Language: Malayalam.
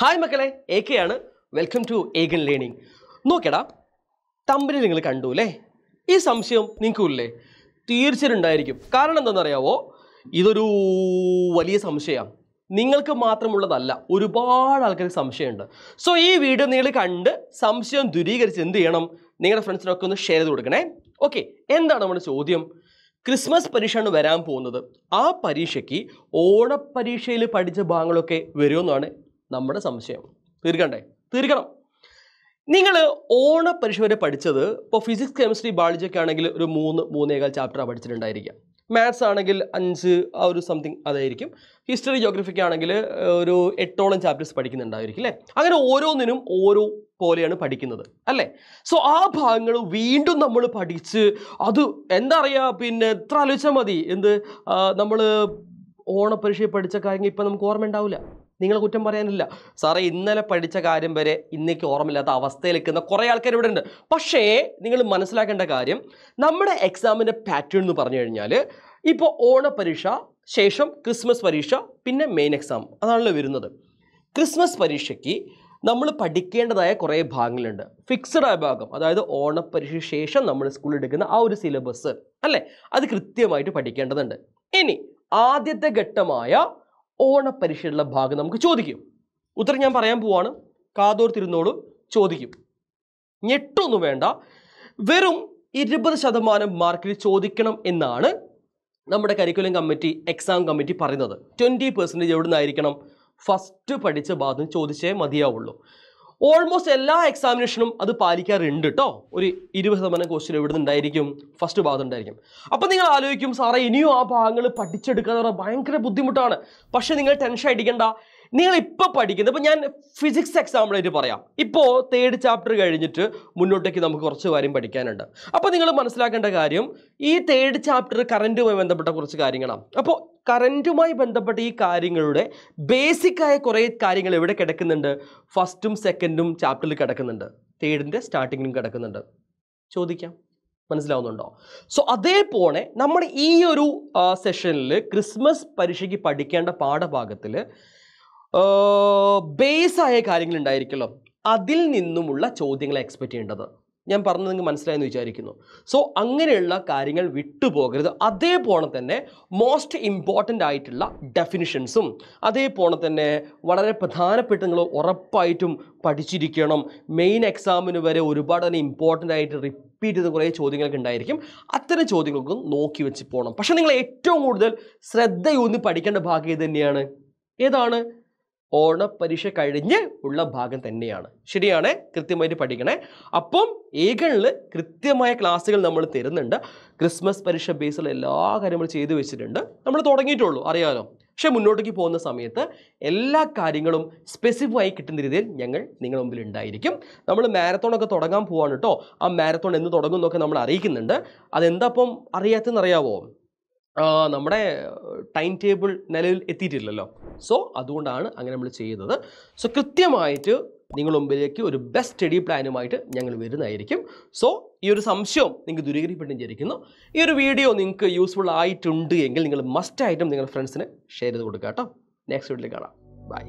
ഹായ് മക്കളെ എ കെ ആണ്. വെൽക്കം ടു ഏഗൻ ലേണിംഗ് നോക്കടാ തമ്പിൽ നിങ്ങൾ കണ്ടു അല്ലേ ഈ സംശയം നിങ്ങൾക്കില്ലേ? തീർച്ചയായിട്ടും ഉണ്ടായിരിക്കും. കാരണം എന്താണെന്നറിയാവോ? ഇതൊരു വലിയ സംശയമാണ് നിങ്ങൾക്ക് മാത്രമുള്ളതല്ല ഒരുപാട് ആൾക്കാർക്ക് സംശയമുണ്ട്. സോ ഈ വീഡിയോ നിങ്ങൾ കണ്ട് സംശയം ദുരീകരിച്ച് എന്ത് ചെയ്യണം? നിങ്ങളുടെ ഫ്രണ്ട്സിനൊക്കെ ഒന്ന് ഷെയർ ചെയ്ത് കൊടുക്കണേ. ഓക്കെ എന്താണ് നമ്മുടെ ചോദ്യം? ക്രിസ്മസ് പരീക്ഷയാണ് വരാൻ പോകുന്നത്. ആ പരീക്ഷയ്ക്ക് ഓണപ്പരീക്ഷയിൽ പഠിച്ച ഭാഗങ്ങളൊക്കെ വരുമെന്നാണ് നമ്മുടെ സംശയം. തീർക്കണ്ടേ? തീർക്കണം. നിങ്ങൾ ഓണ പരീക്ഷ വരെ പഠിച്ചത് ഇപ്പോൾ ഫിസിക്സ് കെമിസ്ട്രി ബയോളജി ഒക്കെ ആണെങ്കിൽ ഒരു മൂന്ന് മൂന്നേകാൽ ചാപ്റ്ററാണ് പഠിച്ചിട്ടുണ്ടായിരിക്കുക മാത്സ് ആണെങ്കിൽ അഞ്ച് ആ ഒരു സംതിങ് അതായിരിക്കും. ഹിസ്റ്ററി ജോഗ്രഫിക്ക് ആണെങ്കിൽ ഒരു എട്ടോളം ചാപ്റ്റേഴ്സ് പഠിക്കുന്നുണ്ടായിരിക്കും അല്ലേ? അങ്ങനെ ഓരോന്നിനും ഓരോ പോലെയാണ് പഠിക്കുന്നത് അല്ലേ? സോ ആ ഭാഗങ്ങൾ വീണ്ടും നമ്മൾ പഠിച്ച് അത് എന്താ പറയുക പിന്നെ എത്ര ആലോചിച്ചാൽ മതി. എന്ത്? നമ്മൾ ഓണപരീക്ഷയിൽ പഠിച്ച കാര്യങ്ങൾ ഇപ്പം നമുക്ക് ഓർമ്മ ഉണ്ടാവില്ല നിങ്ങളെ കുറ്റം പറയാനില്ല. സാറേ ഇന്നലെ പഠിച്ച കാര്യം വരെ ഇന്നേക്ക് ഓർമ്മയില്ലാത്ത അവസ്ഥയിൽ നിൽക്കുന്ന കുറേ ആൾക്കാർ ഇവിടെ ഉണ്ട്. പക്ഷേ നിങ്ങൾ മനസ്സിലാക്കേണ്ട കാര്യം നമ്മുടെ എക്സാമിന്റെ പാറ്റേൺ എന്ന് പറഞ്ഞു കഴിഞ്ഞാൽ ഇപ്പോൾ ഓണപരീക്ഷ ശേഷം ക്രിസ്മസ് പരീക്ഷ പിന്നെ മെയിൻ എക്സാം അതാണല്ലോ വരുന്നത്. ക്രിസ്മസ് പരീക്ഷയ്ക്ക് നമ്മൾ പഠിക്കേണ്ടതായ കുറേ ഭാഗങ്ങളുണ്ട്. ഫിക്സഡ് ആയ ഭാഗം അതായത് ഓണപ്പരീക്ഷ ശേഷം നമ്മൾ സ്കൂളിൽ എടുക്കുന്ന ആ ഒരു സിലബസ് അല്ലേ? അത് കൃത്യമായിട്ട് പഠിക്കേണ്ടതുണ്ട്. ഇനി ആദ്യത്തെ ഘട്ടമായ ഓണപ്പരീക്ഷയുള്ള ഭാഗം നമുക്ക് ചോദിക്കും. ഉത്തരം ഞാൻ പറയാൻ പോവാണ്. കാതോർത്തിരുന്നോളും ചോദിക്കും. ഞെട്ടൊന്നും വേണ്ട. വെറും ഇരുപത് ശതമാനം മാർക്കിൽ ചോദിക്കണം എന്നാണ് നമ്മുടെ കരിക്കുലം കമ്മിറ്റി എക്സാം കമ്മിറ്റി പറയുന്നത്. ട്വന്റി പെർസെന്റേജ് എവിടെ നിന്നായിരിക്കണം ഫസ്റ്റ് പഠിച്ച ഭാഗം ചോദിച്ചേ മതിയാവുള്ളൂ. ഓൾമോസ്റ്റ് എല്ലാ എക്സാമിനേഷനും അത് പാലിക്കാറുണ്ട് കേട്ടോ ഒരു ഇരുപത് ശതമാനം ക്വസ്റ്റ്യൻ എവിടെ നിന്നുണ്ടായിരിക്കും ഫസ്റ്റ് ഭാഗം ഉണ്ടായിരിക്കും. അപ്പം നിങ്ങൾ ആലോചിക്കും സാറേ ഇനിയും ആ ഭാഗങ്ങൾ പഠിച്ചെടുക്കുക പറഞ്ഞാൽ ഭയങ്കര ബുദ്ധിമുട്ടാണ്. പക്ഷേ നിങ്ങൾ ടെൻഷൻ അടിക്കണ്ട. നിങ്ങൾ ഇപ്പോൾ പഠിക്കുന്നത് ഇപ്പോൾ ഞാൻ ഫിസിക്സ് എക്സാമ്പിളായിട്ട് പറയാം. ഇപ്പോൾ തേർഡ് ചാപ്റ്റർ കഴിഞ്ഞിട്ട് മുന്നോട്ടേക്ക് നമുക്ക് കുറച്ച് കാര്യം പഠിക്കാനുണ്ട്. അപ്പോൾ നിങ്ങൾ മനസ്സിലാക്കേണ്ട കാര്യം ഈ തേർഡ് ചാപ്റ്റർ കറന്റുമായി ബന്ധപ്പെട്ട കുറച്ച് കാര്യങ്ങളാണ്. അപ്പോൾ കറന്റുമായി ബന്ധപ്പെട്ട ഈ കാര്യങ്ങളുടെ ബേസിക്കായ കുറേ കാര്യങ്ങൾ എവിടെ കിടക്കുന്നുണ്ട്? ഫസ്റ്റും സെക്കൻഡും ചാപ്റ്ററിൽ കിടക്കുന്നുണ്ട്. തേർഡിന്റെ സ്റ്റാർട്ടിങ്ങിലും കിടക്കുന്നുണ്ട്. ചോദിക്കാം. മനസ്സിലാവുന്നുണ്ടോ? സോ അതേപോലെ നമ്മൾ ഈ ഒരു സെഷനിൽ ക്രിസ്മസ് പരീക്ഷയ്ക്ക് പഠിക്കേണ്ട പാഠഭാഗത്തിൽ ബേസായ കാര്യങ്ങൾ ഉണ്ടായിരിക്കുമല്ലോ അതിൽ നിന്നുമുള്ള ചോദ്യങ്ങളെ എക്സ്പെക്റ്റ് ചെയ്യേണ്ടത്. ഞാൻ പറഞ്ഞത് നിങ്ങൾക്ക് മനസ്സിലായെന്ന് വിചാരിക്കുന്നു. സോ അങ്ങനെയുള്ള കാര്യങ്ങൾ വിട്ടുപോകരുത്. അതേപോലെ തന്നെ മോസ്റ്റ് ഇമ്പോർട്ടന്റ് ആയിട്ടുള്ള ഡെഫിനിഷൻസും അതേപോലെ തന്നെ വളരെ പ്രധാനപ്പെട്ട നിങ്ങൾ ഉറപ്പായിട്ടും പഠിച്ചിരിക്കണം. മെയിൻ എക്സാമിന് വരെ ഒരുപാട് തന്നെ ഇമ്പോർട്ടന്റ് ആയിട്ട് റിപ്പീറ്റ് ചെയ്ത കുറേ ചോദ്യങ്ങളൊക്കെ ഉണ്ടായിരിക്കും. അത്തരം ചോദ്യങ്ങൾക്കും നോക്കി വെച്ച് പോകണം പക്ഷേ നിങ്ങൾ ഏറ്റവും കൂടുതൽ ശ്രദ്ധയൂന്നി പഠിക്കേണ്ട ഭാഗം ഇത് തന്നെയാണ്? ഏതാണ്? ഓണപ്പരീക്ഷ കഴിഞ്ഞ് ഉള്ള ഭാഗം തന്നെയാണ്. ശരിയാണ്? കൃത്യമായിട്ട് പഠിക്കണേ. അപ്പം ഏകളിൽ കൃത്യമായ ക്ലാസ്സുകൾ നമ്മൾ തരുന്നുണ്ട്. ക്രിസ്മസ് പരീക്ഷ ബേസിലുള്ള എല്ലാ കാര്യങ്ങളും ചെയ്തു വെച്ചിട്ടുണ്ട്. നമ്മൾ തുടങ്ങിയിട്ടുള്ളൂ. അറിയാലോ? പക്ഷേ മുന്നോട്ടേക്ക് പോകുന്ന സമയത്ത് എല്ലാ കാര്യങ്ങളും സ്പെസിഫൈ ആയി കിട്ടുന്ന രീതിയിൽ ഞങ്ങൾ നിങ്ങളുടെ മുമ്പിൽ ഉണ്ടായിരിക്കും. നമ്മൾ മാരത്തോണൊക്കെ തുടങ്ങാൻ പോവാണ് കേട്ടോ ആ മാരത്തോൺ എന്ന് തുടങ്ങുന്നൊക്കെ നമ്മൾ അറിയിക്കുന്നുണ്ട്. അതെന്താ അപ്പം അറിയാത്തതെന്ന് അറിയാവോ നമ്മുടെ ടൈം ടേബിൾ നിലവിൽ എത്തിയിട്ടില്ലല്ലോ. സോ അതുകൊണ്ടാണ് അങ്ങനെ നമ്മൾ ചെയ്യുന്നത്. സോ കൃത്യമായിട്ട് നിങ്ങൾ മുമ്പിലേക്ക് ഒരു ബെസ്റ്റ് സ്റ്റഡി പ്ലാനുമായിട്ട് ഞങ്ങൾ വരുന്നതായിരിക്കും. സോ ഈ ഒരു സംശയം നിങ്ങൾക്ക് ദൂരീകരിക്കപ്പെട്ടു വിചാരിക്കുന്നു ഈ ഒരു വീഡിയോ നിങ്ങൾക്ക് യൂസ്ഫുൾ ആയിട്ടുണ്ട് എങ്കിൽ നിങ്ങൾ മസ്റ്റായിട്ടും നിങ്ങളുടെ ഫ്രണ്ട്സിന് ഷെയർ ചെയ്ത് കൊടുക്കുക കേട്ടോ. നെക്സ്റ്റ് വീഡിയോയിൽ കാണാം. ബൈ